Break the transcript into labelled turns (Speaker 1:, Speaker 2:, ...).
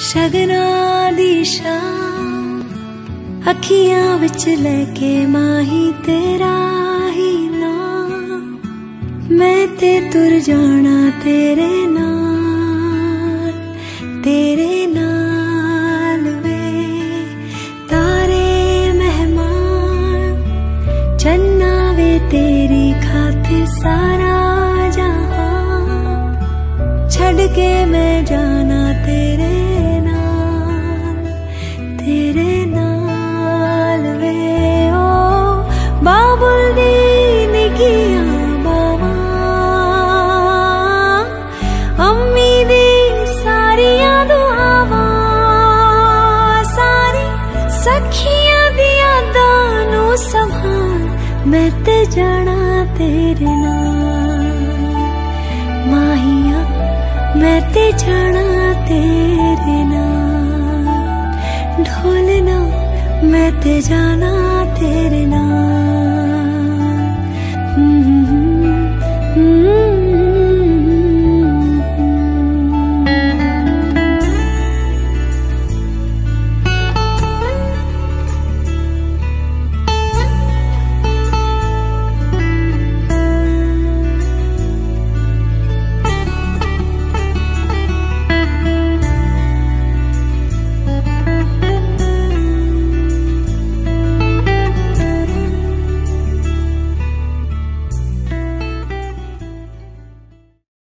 Speaker 1: शगनादिशा। अखियां विच लैके माही तेरा ही ना मैं ते तुर जाना तेरे नाल तेरे नाल वे। तारे मेहमान चन्ना वे तेरी खाते सारा जहां। छड़ साराजा छ्डके मे जरे सखिया दिया दानो समान मैं ते जाना तेरे माहिया, मैं ते जाना तेरे नाल ढोलना, मैं ते जाना तेरे नाल